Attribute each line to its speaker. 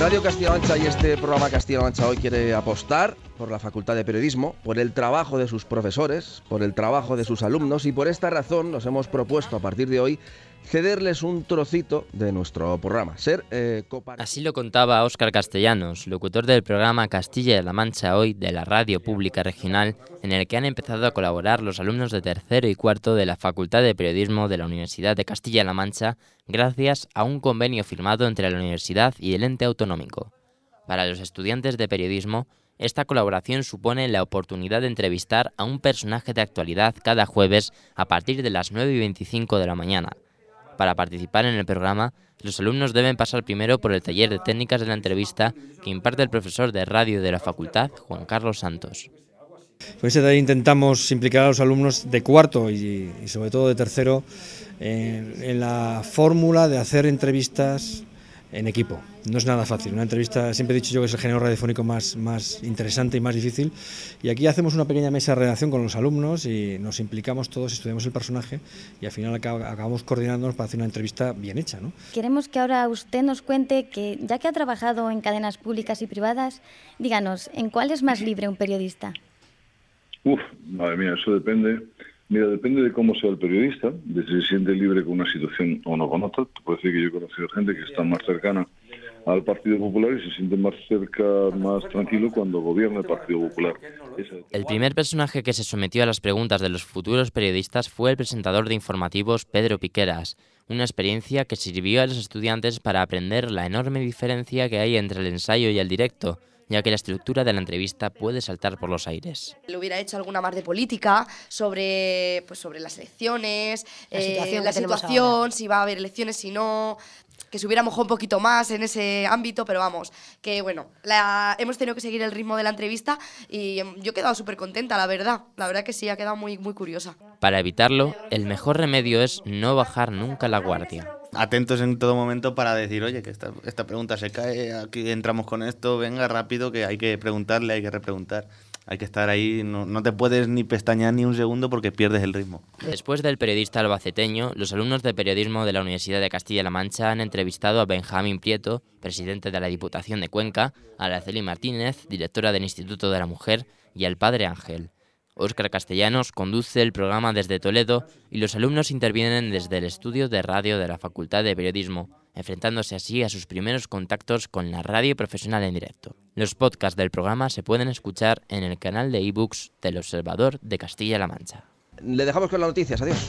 Speaker 1: Radio Castilla-La Mancha y este programa Castilla-La Mancha hoy quiere apostar por la Facultad de Periodismo, por el trabajo de sus profesores, por el trabajo de sus alumnos y por esta razón nos hemos propuesto a partir de hoy cederles un trocito de nuestro programa. Ser eh,
Speaker 2: Así lo contaba Óscar Castellanos, locutor del programa Castilla-La Mancha Hoy de la Radio Pública Regional, en el que han empezado a colaborar los alumnos de tercero y cuarto de la Facultad de Periodismo de la Universidad de Castilla-La Mancha, gracias a un convenio firmado entre la universidad y el ente autonómico. Para los estudiantes de periodismo, esta colaboración supone la oportunidad de entrevistar a un personaje de actualidad cada jueves a partir de las 9 y 25 de la mañana para participar en el programa, los alumnos deben pasar primero por el taller de técnicas de la entrevista que imparte el profesor de radio de la facultad, Juan Carlos Santos.
Speaker 3: Pues ese intentamos implicar a los alumnos de cuarto y, sobre todo de tercero en la fórmula de hacer entrevistas en equipo. No es nada fácil. Una entrevista, siempre he dicho yo que es el género radiofónico más, más interesante y más difícil. Y aquí hacemos una pequeña mesa de redacción con los alumnos y nos implicamos todos, estudiamos el personaje y al final acabamos coordinándonos para hacer una entrevista bien hecha. ¿no?
Speaker 4: Queremos que ahora usted nos cuente que, ya que ha trabajado en cadenas públicas y privadas, díganos, ¿en cuál es más libre un periodista?
Speaker 5: Uf, madre mía, eso depende Mira, depende de cómo sea el periodista, de si se siente libre con una situación o no con otra. Te puedo decir que yo he conocido gente que está más cercana al Partido Popular y se siente más cerca, más tranquilo cuando gobierna el Partido Popular.
Speaker 2: El primer personaje que se sometió a las preguntas de los futuros periodistas fue el presentador de informativos Pedro Piqueras, una experiencia que sirvió a los estudiantes para aprender la enorme diferencia que hay entre el ensayo y el directo ya que la estructura de la entrevista puede saltar por los aires.
Speaker 6: Le hubiera hecho alguna más de política sobre, pues sobre las elecciones, la situación, eh, situación si va a haber elecciones, si no, que se hubiera mojado un poquito más en ese ámbito, pero vamos, que bueno, hemos tenido que seguir el ritmo de la entrevista y yo he quedado súper contenta, la verdad. La verdad que sí, ha quedado muy, muy curiosa.
Speaker 2: Para evitarlo, el mejor remedio es no bajar nunca la guardia
Speaker 7: atentos en todo momento para decir, oye, que esta, pregunta se cae, aquí entramos con esto, venga rápido, que hay que preguntarle, hay que repreguntar. Hay que estar ahí, no, no, te puedes ni pestañear ni un segundo porque pierdes el ritmo.
Speaker 2: Después del periodista albaceteño, los alumnos de periodismo de la Universidad de Castilla-La Mancha han entrevistado a Benjamín Prieto, presidente de la Diputación de Cuenca, a Araceli Martínez, directora del Instituto de la Mujer, y al padre Ángel. Óscar Castellanos conduce el programa desde Toledo y los alumnos intervienen desde el estudio de radio de la Facultad de Periodismo, enfrentándose así a sus primeros contactos con la radio profesional en directo. Los podcasts del programa se pueden escuchar en el canal de ebooks del Observador de Castilla-La Mancha.
Speaker 1: Le dejamos con las noticias. Adiós.